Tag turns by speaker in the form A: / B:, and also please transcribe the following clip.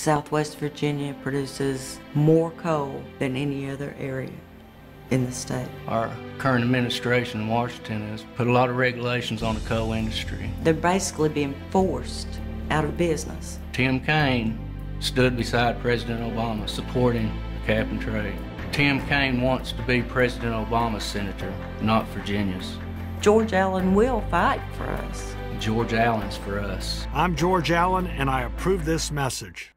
A: Southwest Virginia produces more coal than any other area in the state.
B: Our current administration in Washington has put a lot of regulations on the coal industry.
A: They're basically being forced out of business.
B: Tim Kaine stood beside President Obama supporting the cap and trade. Tim Kaine wants to be President Obama's senator, not Virginia's.
A: George Allen will fight for us.
B: George Allen's for us.
C: I'm George Allen, and I approve this message.